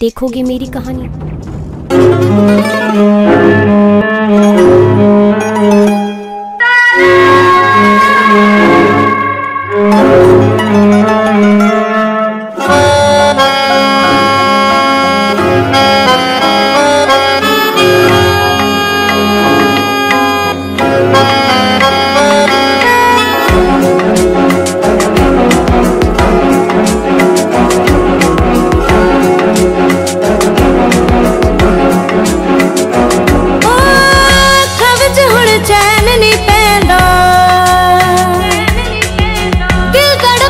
देखोगे मेरी कहानी।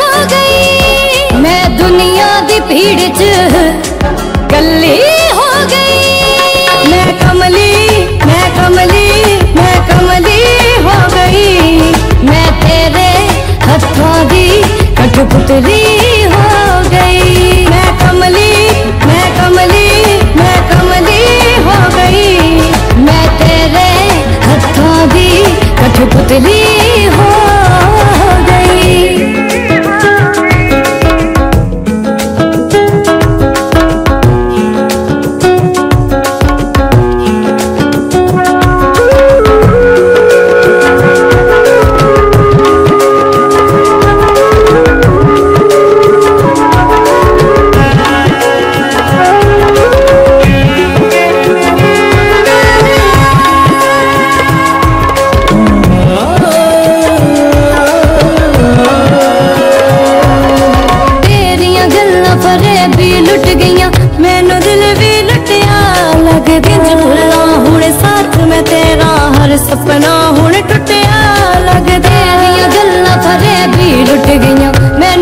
खो गई। मैं दुनिया की भीड़ च गली हो गई। मैं कमली मैं कमली मैं कमली हो गई। मैं तेरे हथों की कठपुतली हो गई। मैं कमली मैं कमली मैं कमली हो गई। मैं तेरे हथों की कठपुतली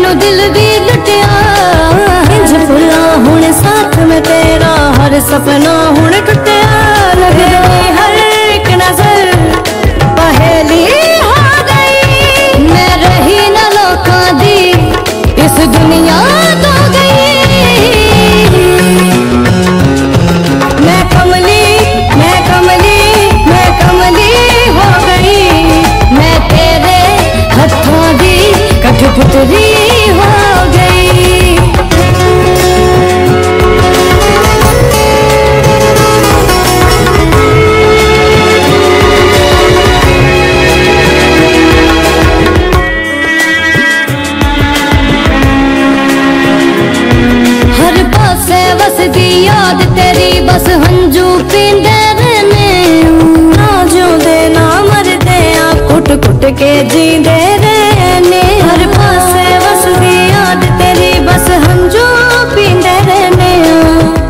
ਮੈਨੂੰ ਦਿਲ ਵੀ ਲੁੱਟਿਆ ਇੰਜ ਫੁੱਲਾ ਹੁਣ ਸਾਥ ਮੈਂ ਤੇਰਾ ਹਰ ਸੁਪਨਾ ਹੁਣ ਟੁੱਟਿਆ ਪਾਸੇ ਵਸਦੀ ਯਾਦ ਤੇਰੀ ਬਸ ਹੰਝੂ ਪੀਂਦੇ ਰਹਿਨੇ ਨਾ ਜਿਉਂਦੇ ਨਾ ਮਰਦੇ ਆ ਕੁੱਟ ਕੁੱਟ ਕੇ ਜੀਂਦੇ ਰਹਿਨੇ ਹਰ ਪਾਸੇ ਵਸਦੀ ਯਾਦ ਤੇਰੀ ਬਸ ਹੰਝੂ ਪੀਂਦੇ ਰਹਿਨੇ ਆ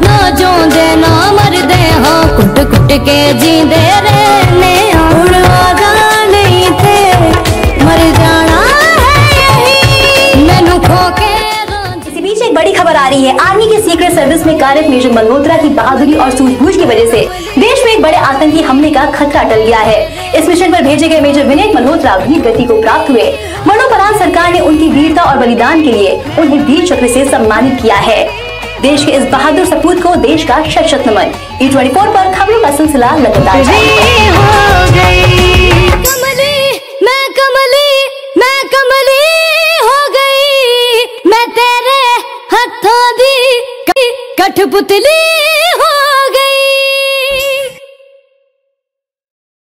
ਨਾ ਜਿਉਂਦੇ ਨਾ ਮਰਦੇ ਹਾਂ ਕੁੱਟ ਕੁੱਟ ਕੇ ਜੀਂਦੇ ਰਹਿਨੇ ਆ ਹੁਣ ਵਾਦਾ ਨਹੀਂ ਤੇ ਮਰ ਜਾਣਾ ਹੈ ਯਹੀ ਮੈਨੂੰ ਖੋ ਕੇ ਰਾਂਝ इसी बीच एक बड़ी खबर आ रही है आर्मी की सीक्रेट सर्विस में कार्यरत मेजर मल्होत्रा की बहादुरी और सूझबूझ की वजह से देश में एक बड़े आतंकी हमले का खतरा टल गया है। इस मिशन पर भेजे गए मेजर विनय मल्होत्रा वीर गति को प्राप्त हुए। मरणोपरांत सरकार ने उनकी वीरता और बलिदान के लिए उन्हें वीर चक्र ऐसी सम्मानित किया है। देश के इस बहादुर सपूत को देश का शत नमन ई ट्वेंटी पर खबरों का सिलसिला लगातार गई